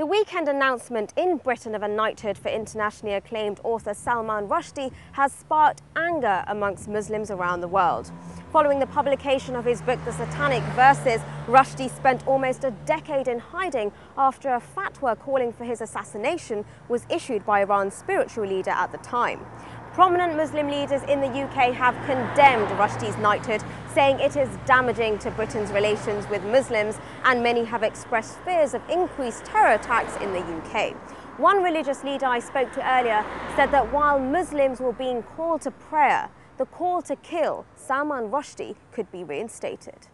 The weekend announcement in Britain of a knighthood for internationally acclaimed author Salman Rushdie has sparked anger amongst Muslims around the world. Following the publication of his book The Satanic Verses, Rushdie spent almost a decade in hiding after a fatwa calling for his assassination was issued by Iran's spiritual leader at the time. Prominent Muslim leaders in the UK have condemned Rushdie's knighthood, saying it is damaging to Britain's relations with Muslims, and many have expressed fears of increased terror attacks in the UK. One religious leader I spoke to earlier said that while Muslims were being called to prayer, the call to kill Salman Rushdie could be reinstated.